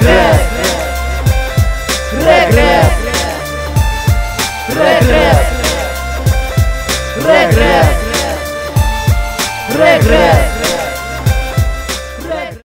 Regret. Regret.